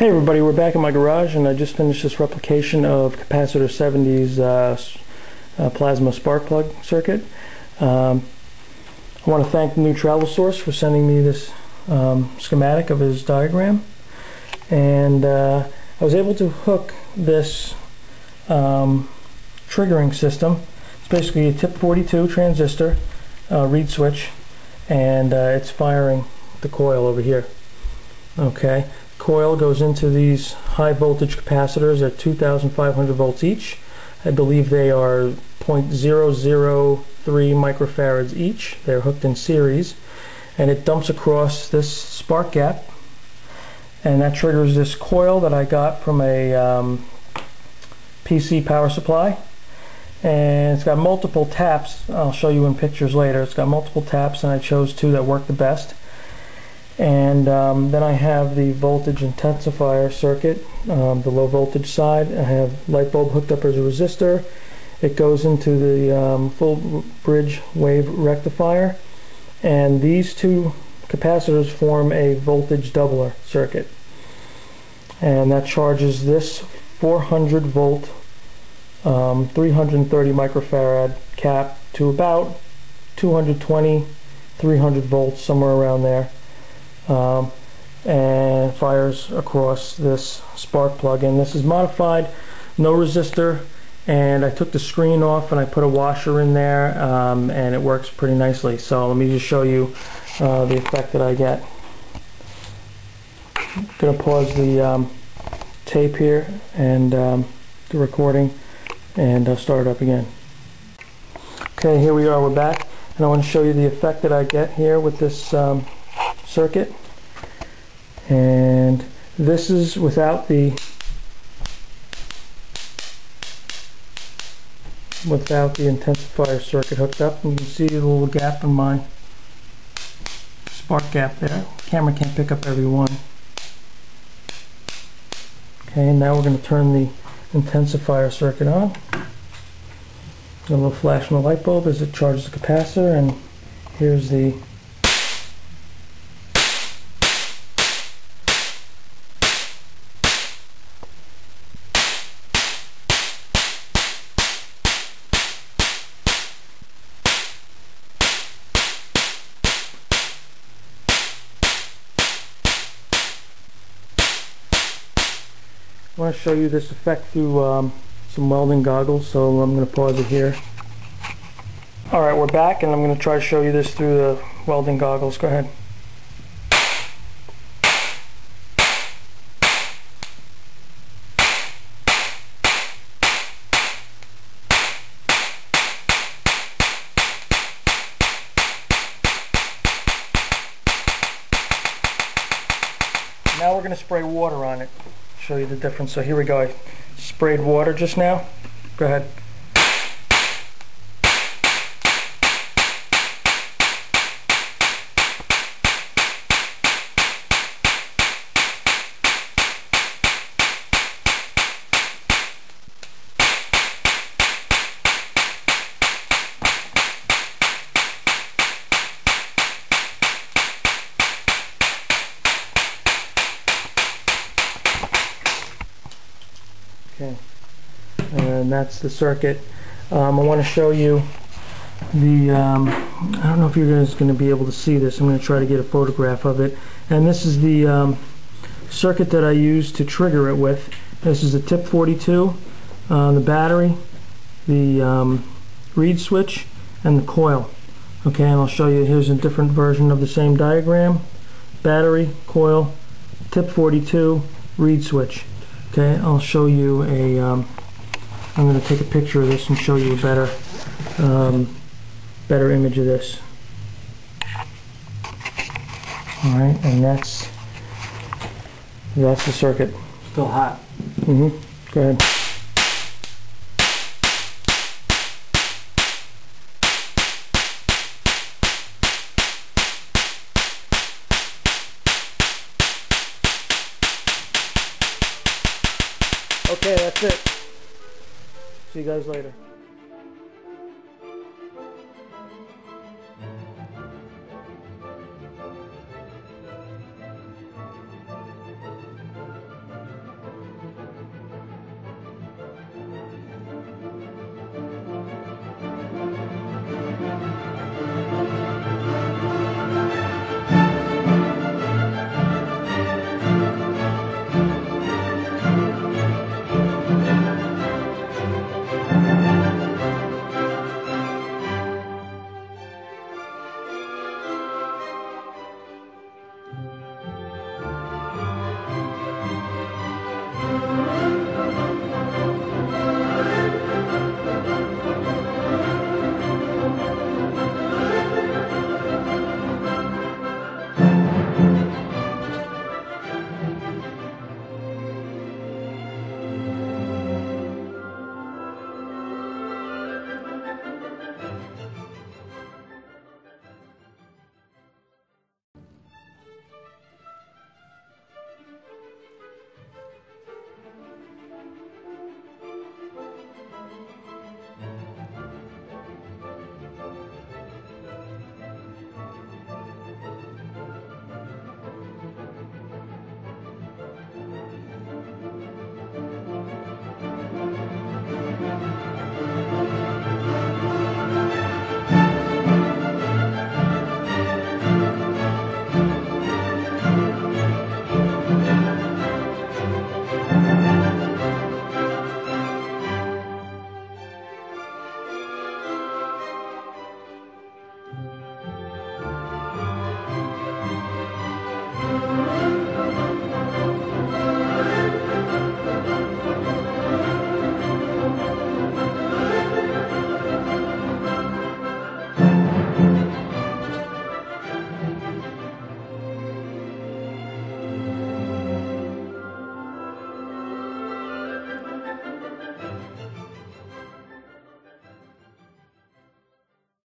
Hey everybody, we're back in my garage and I just finished this replication of capacitor 70's uh, uh, plasma spark plug circuit. Um, I want to thank New Travel Source for sending me this um, schematic of his diagram and uh, I was able to hook this um, triggering system. It's basically a tip 42 transistor uh, reed switch and uh, it's firing the coil over here. Okay, coil goes into these high voltage capacitors at 2,500 volts each. I believe they are 0.003 microfarads each. They're hooked in series. And it dumps across this spark gap. And that triggers this coil that I got from a um, PC power supply. And it's got multiple taps. I'll show you in pictures later. It's got multiple taps and I chose two that work the best and um, then I have the voltage intensifier circuit um, the low voltage side. I have light bulb hooked up as a resistor. It goes into the um, full bridge wave rectifier. And these two capacitors form a voltage doubler circuit. And that charges this 400 volt um, 330 microfarad cap to about 220 300 volts somewhere around there um, and fires across this spark plug and this is modified no resistor and I took the screen off and I put a washer in there um, and it works pretty nicely. So let me just show you uh, the effect that I get. I'm gonna pause the um, tape here and um, the recording and uh, start it up again. Okay here we are we're back. And I want to show you the effect that I get here with this um, circuit. And this is without the without the intensifier circuit hooked up. And you can see the little gap in my spark gap there. Camera can't pick up every one. Okay now we're going to turn the intensifier circuit on. A little flash on the light bulb as it charges the capacitor and here's the I want to show you this effect through um, some welding goggles, so I'm going to pause it here. Alright, we're back and I'm going to try to show you this through the welding goggles. Go ahead. Now we're going to spray water on it show you the difference. So here we go. I sprayed water just now. Go ahead. Okay, and that's the circuit. Um, I want to show you the, um, I don't know if you're going to be able to see this. I'm going to try to get a photograph of it. And this is the um, circuit that I use to trigger it with. This is a tip 42, uh, the battery, the um, reed switch, and the coil. Okay, and I'll show you, here's a different version of the same diagram. Battery, coil, tip 42, reed switch. Okay, I'll show you a. am going to take a picture of this and show you a better, um, better image of this. All right, and that's that's the circuit. Still hot. Mm-hmm. Go ahead. Okay, that's it. See you guys later.